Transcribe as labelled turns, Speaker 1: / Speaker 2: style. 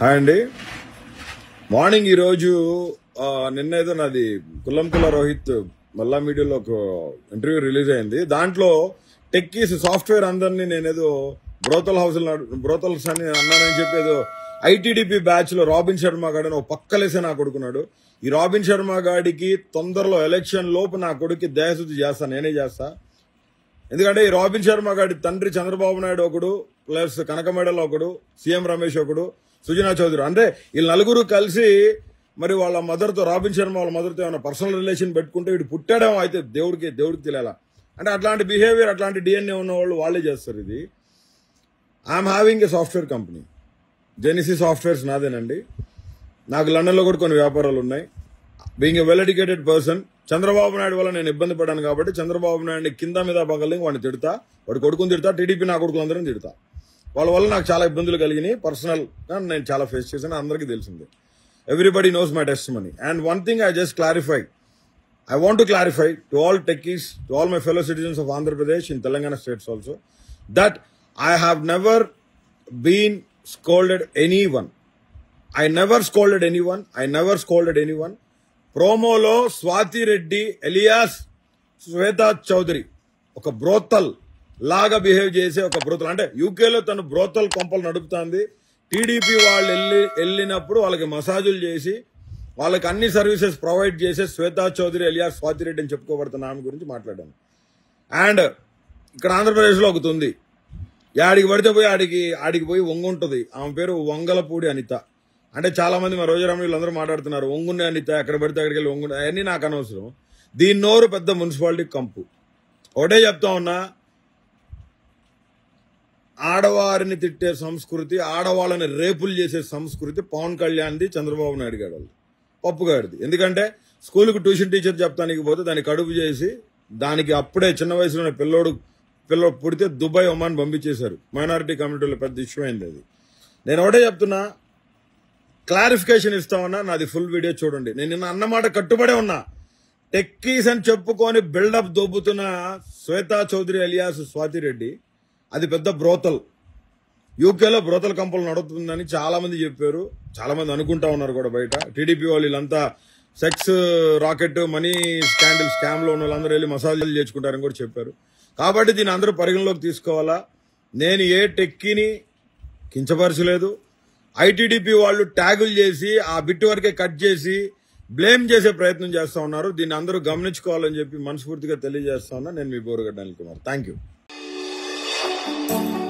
Speaker 1: Hi అండి. Morning ఈరోజు నిన్న ఏదో నాది కుల్లం రోహిత్ మల్లా మీడియాలో ఒక ఇంటర్వ్యూ రిలీజ్ అయింది. దాంట్లో టెక్కీస్ సాఫ్ట్వేర్ అందరినీ నేనేదో బ్రోతల్ హౌస్ బ్రోతల్స్ అని అన్నానని చెప్పి ఏదో ఐటీడీపీ బ్యాచ్లో రాబిన్ శర్మ గాడని ఒక పక్కలేసే నా కొడుకున్నాడు. ఈ రాబిన్ శర్మ గాడికి తొందరలో ఎలక్షన్ లోపు నా కొడుకు దేహశుద్ధి చేస్తా నేనే చేస్తా. ఎందుకంటే ఈ రాబిన్ శర్మ గాడి తండ్రి చంద్రబాబు నాయుడు ఒకడు ప్లస్ కనకమేడలో ఒకడు సీఎం రమేష్ ఒకడు. సుజనా చౌదరి. అంటే వీళ్ళు నలుగురు కలిసి మరి వాళ్ళ మదర్తో రాబిన్ శర్మ వాళ్ళ మదర్తో ఏమైనా పర్సనల్ రిలేషన్ పెట్టుకుంటే వీడు పుట్టాడేమో అయితే దేవుడికి దేవుడికి తెలియాలా? అంటే అట్లాంటి బిహేవియర్ అట్లాంటి డిఎన్ఏ ఉన్న వాళ్ళు వాళ్ళే చేస్తారు ఇది. I'm having a software company జెనిసి softwares నాదేనండి. నాకు లండన్లో కూడా కొన్ని వ్యాపారాలు ఉన్నాయి. Being a well educated person Chandrababu Naidu వల్ల నేను ఇబ్బంది పడ్డాను కాబట్టి చంద్రబాబు నాయుడిని కింద మీద పగలని వాడిని తిడతా. వాడు కొడుకుని తిడతా టీడీపీ నా కొడుకులందరం తిడతా. వాళ్ళ వల్ల నాకు చాలా ఇబ్బందులు కలిగినాయి. పర్సనల్ నేను చాలా ఫేస్ చేశాను. అందరికీ తెలిసింది. Everybody knows my testimony and one thing I just clarify I want to clarify to all techies to all my fellow citizens of Andhra Pradesh in Telangana states also that I have never been scolded any one I never scolded any one I never scolded any one ప్రోమోలో Swathi Reddy alias Swetha Chowdary ఒక brothel లాగా behave చేసే ఒక బ్రోతలు. అంటే యూకేలో తను brothel కొంపలు నడుపుతుంది. టీడీపీ వాళ్ళు వెళ్ళి వెళ్ళినప్పుడు వాళ్ళకి మసాజులు చేసి వాళ్ళకి అన్ని సర్వీసెస్ ప్రొవైడ్ చేసే శ్వేతా చౌదరి ఎలియా స్వాతిరెడ్డి అని చెప్పుకోబడుతున్న ఆమె గురించి మాట్లాడాను. అండ్ ఇక్కడ ఆంధ్రప్రదేశ్లో ఒకటి ఉంది. ఆడికి పడితే పోయి ఆడికి ఆడికి పోయి వంగు ఉంటుంది. ఆమె పేరు వంగలపూడి అనిత. అంటే చాలామంది మా రోజురామ వీళ్ళందరూ మాట్లాడుతున్నారు. వంగుండే అనిత ఎక్కడ పడితే అక్కడికి వెళ్ళి వంగుండే అవన్నీ నాకు అనవసరం. దీని నోరు పెద్ద మున్సిపాలిటీ కంపు. ఒకటే చెప్తా ఉన్నా ఆడవారిని తిట్టే సంస్కృతి ఆడవాళ్ళని రేపులు చేసే సంస్కృతి పవన్ కళ్యాణ్ది చంద్రబాబు నాయుడు గారు వాళ్ళు పప్పుగాడిది ఎందుకంటే స్కూల్కి ట్యూషన్ టీచర్ చెప్తానికి పోతే దాన్ని కడుపు చేసి దానికి అప్పుడే చిన్న వయసులోనే పిల్లోడు పిల్ల పుడితే దుబాయ్ ఒమాన్ పంపించేశారు. మైనారిటీ కమ్యూనిటీలో పెద్ద ఇష్యూ అయింది అది. నేను ఒకటే చెప్తున్నా క్లారిఫికేషన్ ఇస్తామన్నా నాది ఫుల్ వీడియో చూడండి. నేను నిన్న అన్నమాట కట్టుబడే ఉన్నా. టెక్కీస్ అని చెప్పుకొని బిల్డప్ దొబ్బుతున్న శ్వేతా చౌదరి అలియాస్ స్వాతి రెడ్డి అది పెద్ద బ్రోతల్. యూకేలో బ్రోతల్ కంపెనీ నడుతుందని చాలా మంది చెప్పారు. చాలా మంది అనుకుంటా ఉన్నారు కూడా బయట. టీడీపీ వాళ్ళు వీళ్ళంతా సెక్స్ రాకెట్ మనీ స్కాండిల్ స్కామ్లో ఉన్న వాళ్ళందరూ వెళ్ళి మసాజులు చేసుకుంటారని కూడా చెప్పారు. కాబట్టి దీన్ని అందరూ పరిగణలోకి తీసుకోవాలా? నేను ఏ టెక్కీని కించపరచలేదు. ఐటీడీపీ వాళ్ళు ట్యాగులు చేసి ఆ బిట్ వరకే కట్ చేసి బ్లేమ్ చేసే ప్రయత్నం చేస్తా ఉన్నారు. దీన్ని అందరూ గమనించుకోవాలని చెప్పి మనస్ఫూర్తిగా తెలియజేస్తా ఉన్నా నేను మీ Borugadda Kumar. Thank you Thank you.